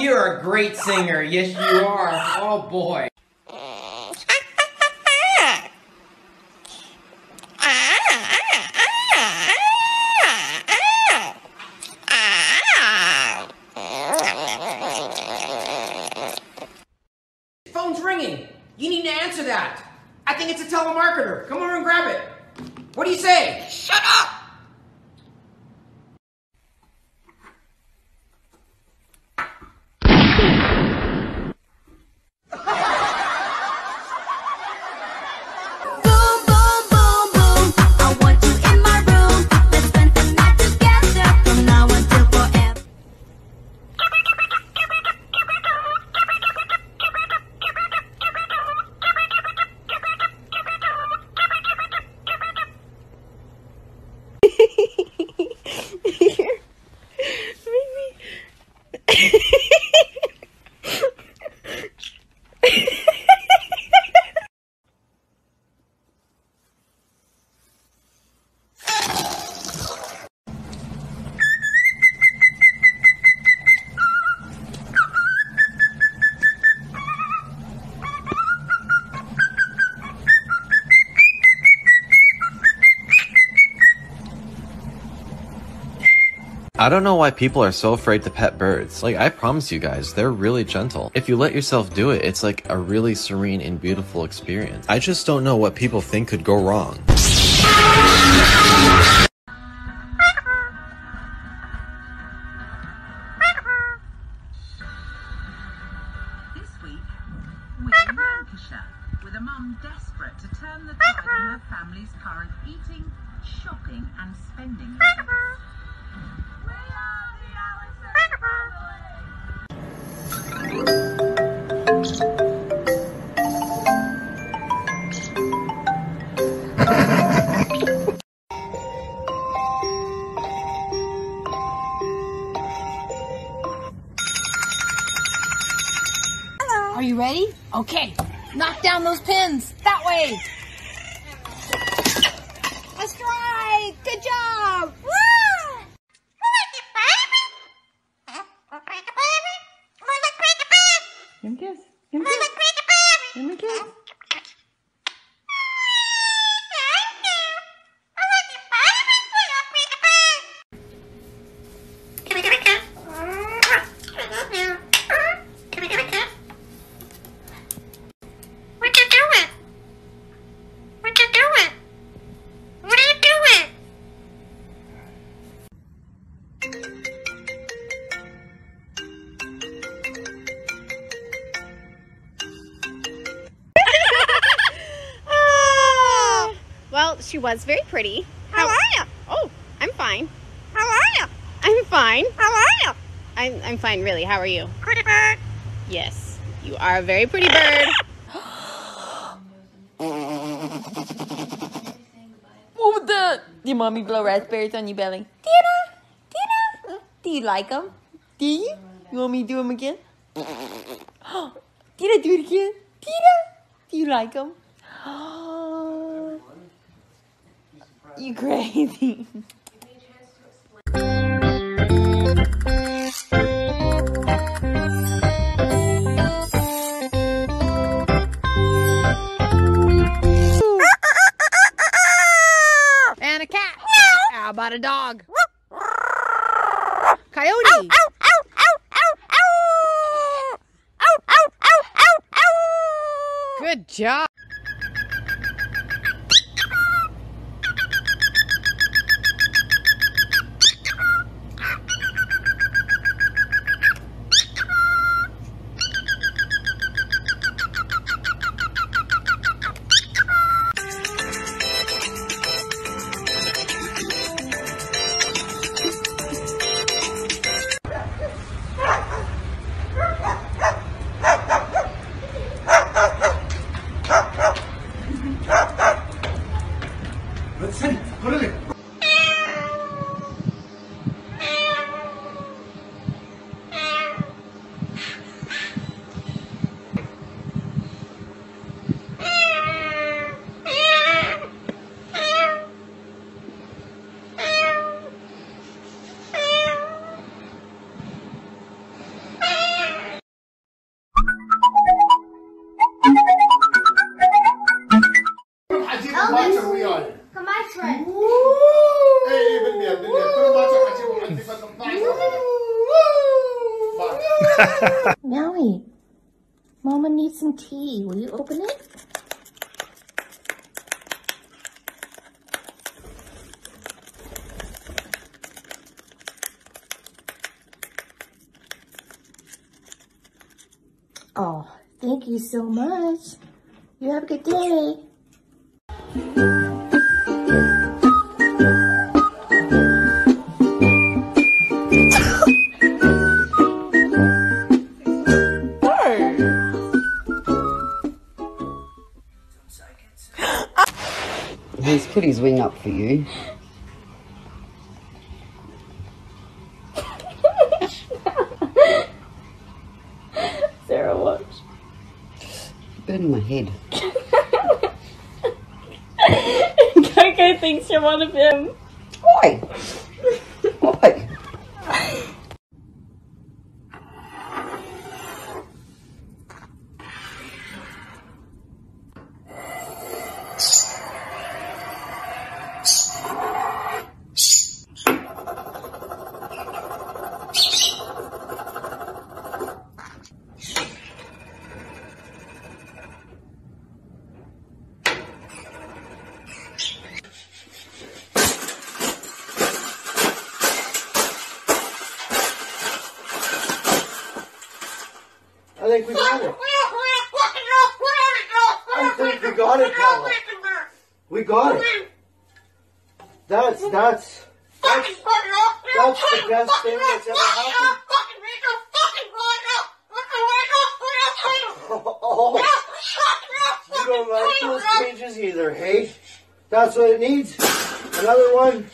You're a great singer. Yes, you are. Oh boy. Phone's ringing. You need to answer that. I think it's a telemarketer. Come over and grab it. What do you say? Shut up! I don't know why people are so afraid to pet birds. Like, I promise you guys, they're really gentle. If you let yourself do it, it's like a really serene and beautiful experience. I just don't know what people think could go wrong. This week, we're in Lancashire with a mum desperate to turn the tide in her family's current eating, shopping, and spending habits. Okay. Knock down those pins. That way. She was very pretty. How are you? Oh, I'm fine. How are you? I'm fine. How are you? I'm, I'm fine, really. How are you? Pretty bird. Yes, you are a very pretty bird. What was that? Did mommy blow raspberries on your belly? Tina? Tina? Do you like them? Do you? You want me to do them again? Tina, do it again. Tina? Do you like them? you crazy. And a cat. How about a dog? Coyote. Good job. Some tea. Will you open it? Oh, thank you so much. You have a good day. He's put his wing up for you. Sarah, watch. Burning my head. Coco thinks you're one of him. Oi! Oi! Think we got it. I think we got it, Paula. We got it. That's that's that's that's the best thing that's ever happened. Oh, you don't like those changes either, hey? That's what it needs. Another one.